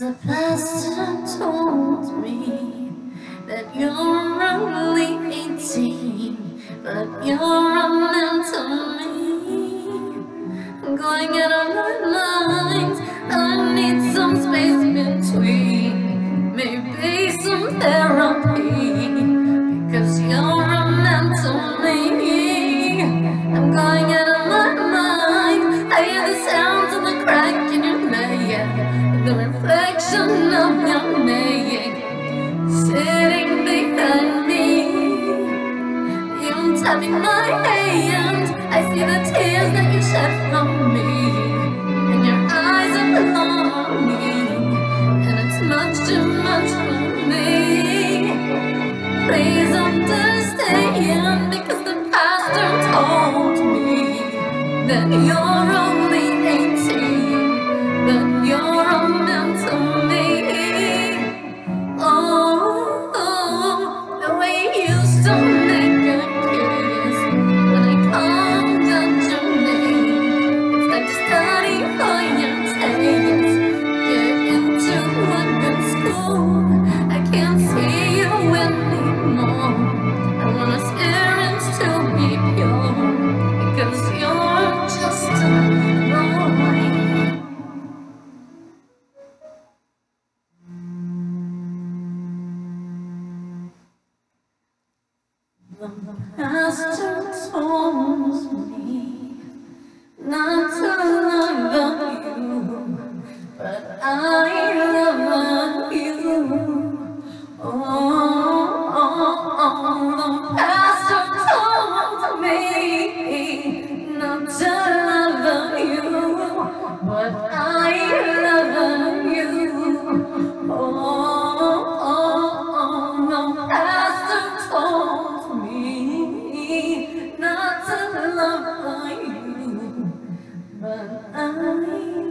The pastor told me that you're only 18, but you're running to me. Going out of my mind, I need some space between. I'm going out of my mind. I hear the sounds of the crack in your neck, the reflection of your neck sitting behind me. You're tapping my hand. I see the tears that you shed from me, that you're not to love you, but I